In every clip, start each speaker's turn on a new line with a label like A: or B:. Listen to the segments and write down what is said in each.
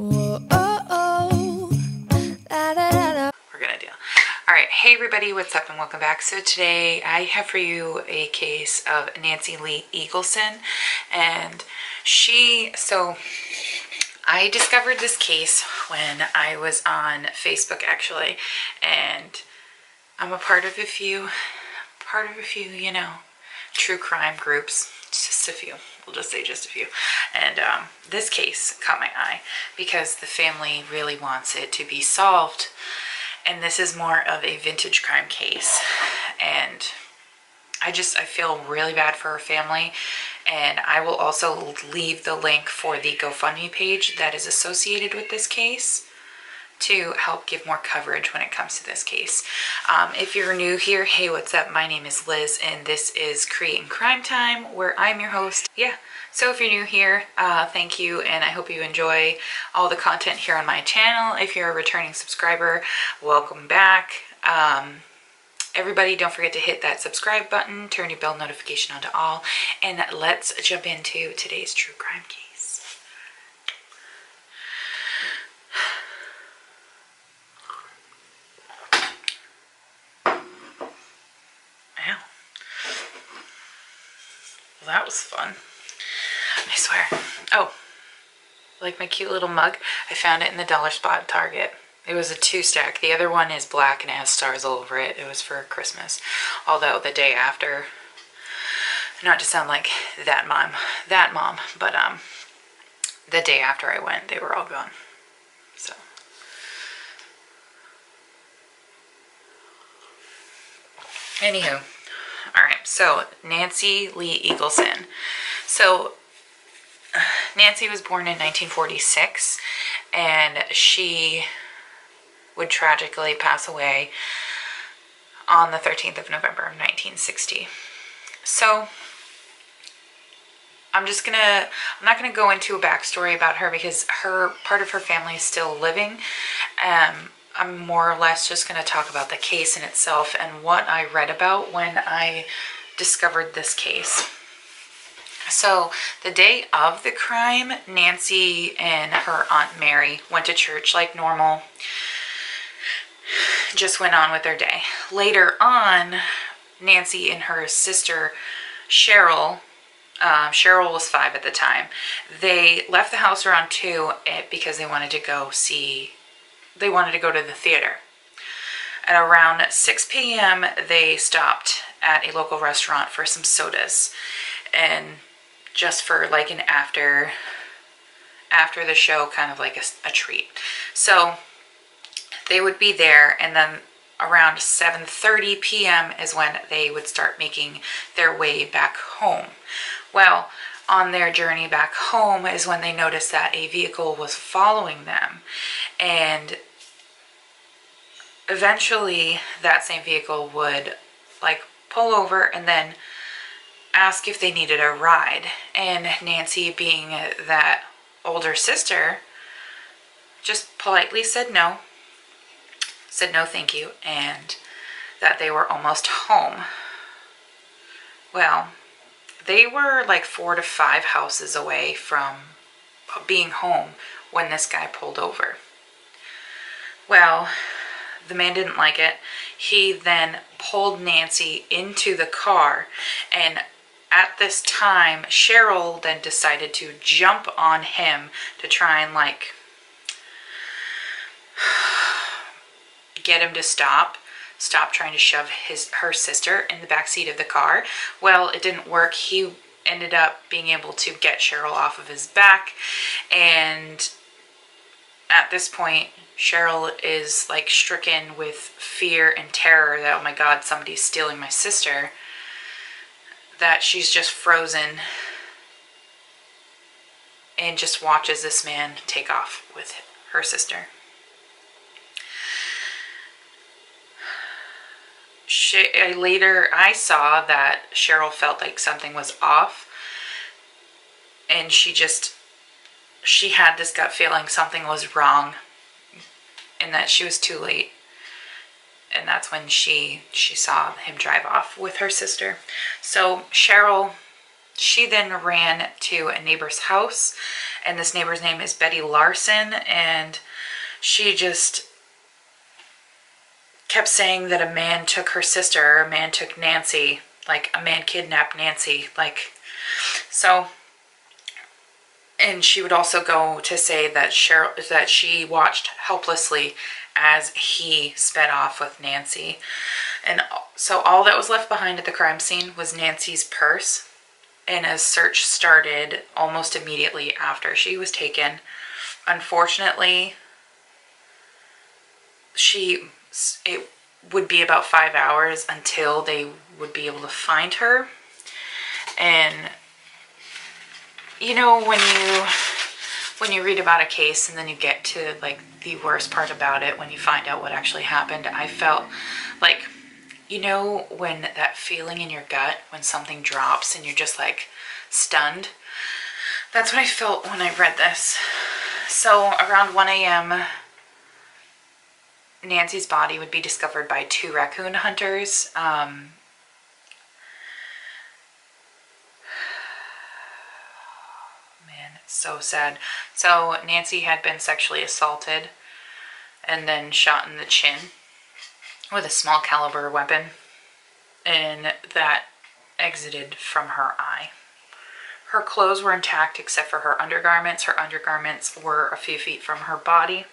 A: Oh, oh.
B: We're gonna deal. All right, hey everybody, what's up and welcome back. So today I have for you a case of Nancy Lee Eagleson, and she. So I discovered this case when I was on Facebook actually, and I'm a part of a few, part of a few, you know, true crime groups. Just a few. We'll just say just a few. And um, this case caught my eye because the family really wants it to be solved. And this is more of a vintage crime case. And I just I feel really bad for her family and I will also leave the link for the GoFundMe page that is associated with this case to help give more coverage when it comes to this case. Um, if you're new here, hey, what's up? My name is Liz, and this is Create & Crime Time, where I'm your host. Yeah, so if you're new here, uh, thank you, and I hope you enjoy all the content here on my channel. If you're a returning subscriber, welcome back. Um, Everybody, don't forget to hit that subscribe button, turn your bell notification on to all, and let's jump into today's true crime case. That was fun. I swear. Oh, like my cute little mug. I found it in the dollar spot at Target. It was a two stack. The other one is black and it has stars all over it. It was for Christmas. Although the day after, not to sound like that mom, that mom, but um, the day after I went, they were all gone. So. Anywho. So Nancy Lee Eagleson. So Nancy was born in 1946 and she would tragically pass away on the 13th of November of 1960. So I'm just gonna, I'm not gonna go into a backstory about her because her, part of her family is still living. Um, I'm more or less just gonna talk about the case in itself and what I read about when I discovered this case. So, the day of the crime, Nancy and her Aunt Mary went to church like normal, just went on with their day. Later on, Nancy and her sister Cheryl, uh, Cheryl was five at the time, they left the house around two eh, because they wanted to go see, they wanted to go to the theater. At around 6 p.m., they stopped at a local restaurant for some sodas. And just for like an after after the show kind of like a, a, treat so they would be there and then around 7:30 p.m. is when they would start making their way back home well on their journey back home is when they noticed that a vehicle was following them and eventually that same vehicle would like pull over and then ask if they needed a ride. And Nancy, being that older sister, just politely said no, said no thank you, and that they were almost home. Well, they were like four to five houses away from being home when this guy pulled over. Well, the man didn't like it. He then pulled Nancy into the car and at this time, Cheryl then decided to jump on him to try and like get him to stop stop trying to shove his her sister in the back seat of the car. Well, it didn't work. He ended up being able to get Cheryl off of his back and at this point Cheryl is like stricken with fear and terror that oh my god somebody's stealing my sister that she's just frozen and just watches this man take off with her sister. She, uh, later, I saw that Cheryl felt like something was off and she just, she had this gut feeling something was wrong and that she was too late and that's when she she saw him drive off with her sister. So Cheryl, she then ran to a neighbor's house and this neighbor's name is Betty Larson, and she just kept saying that a man took her sister, a man took Nancy, like a man kidnapped Nancy, like so and she would also go to say that Cheryl that she watched helplessly as he sped off with Nancy. And so all that was left behind at the crime scene was Nancy's purse. And a search started almost immediately after she was taken. Unfortunately, she it would be about 5 hours until they would be able to find her. And you know when you when you read about a case and then you get to like the worst part about it when you find out what actually happened i felt like you know when that feeling in your gut when something drops and you're just like stunned? That's what i felt when i read this. So around 1 a.m nancy's body would be discovered by two raccoon hunters um, so sad. So Nancy had been sexually assaulted and then shot in the chin with a small caliber weapon and that exited from her eye. Her clothes were intact except for her undergarments. Her undergarments were a few feet from her body.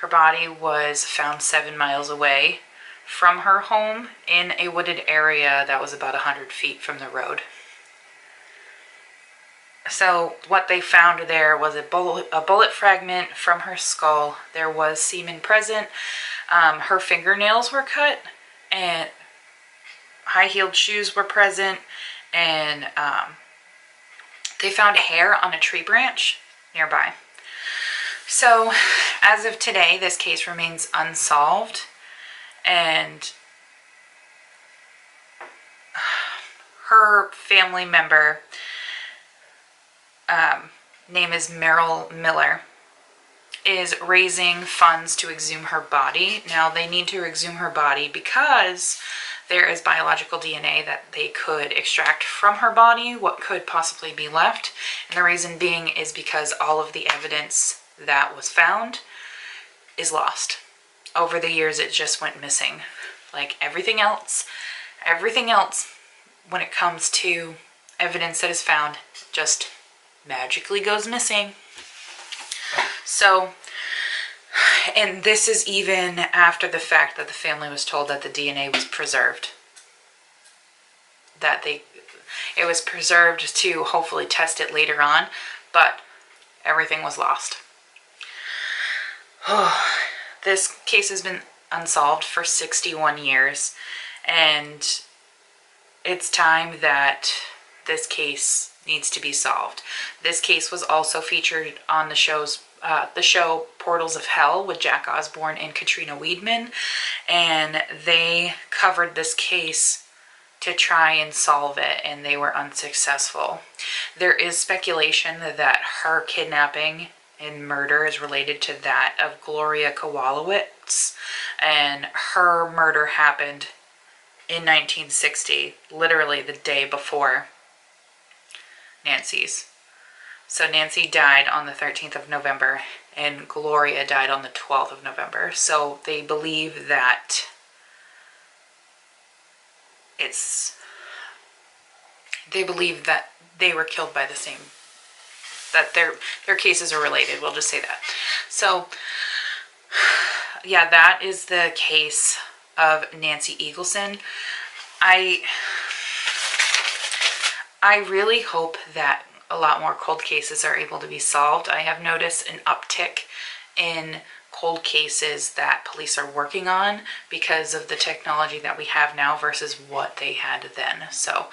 B: Her body was found seven miles away from her home in a wooded area that was about 100 feet from the road. So what they found there was a bullet, a bullet fragment from her skull. There was semen present. Um, her fingernails were cut and high-heeled shoes were present and um, they found hair on a tree branch nearby. So as of today, this case remains unsolved and her family member um, name is Meryl Miller, is raising funds to exhume her body. Now, they need to exhume her body because there is biological DNA that they could extract from her body, what could possibly be left. And the reason being is because all of the evidence that was found is lost. Over the years, it just went missing. Like everything else, everything else when it comes to evidence that is found just magically goes missing. So, and this is even after the fact that the family was told that the DNA was preserved. That they, it was preserved to hopefully test it later on, but everything was lost. Oh, this case has been unsolved for 61 years, and it's time that this case needs to be solved. This case was also featured on the show's uh, the show Portals of Hell with Jack Osbourne and Katrina Weidman, and they covered this case to try and solve it, and they were unsuccessful. There is speculation that her kidnapping and murder is related to that of Gloria Kowalowitz, and her murder happened in 1960, literally the day before Nancy's. So Nancy died on the 13th of November and Gloria died on the 12th of November. So they believe that it's they believe that they were killed by the same that their their cases are related. We'll just say that. So yeah, that is the case of Nancy Eagleson. I I really hope that a lot more cold cases are able to be solved. I have noticed an uptick in cold cases that police are working on because of the technology that we have now versus what they had then. So,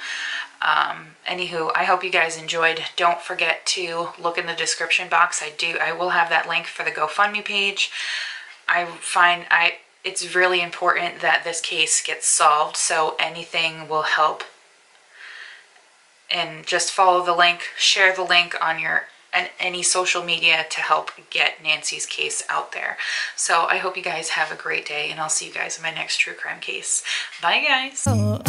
B: um, anywho, I hope you guys enjoyed. Don't forget to look in the description box. I do, I will have that link for the GoFundMe page. I find I it's really important that this case gets solved so anything will help and just follow the link, share the link on your and any social media to help get Nancy's case out there. So I hope you guys have a great day and I'll see you guys in my next true crime case. Bye guys. Oh,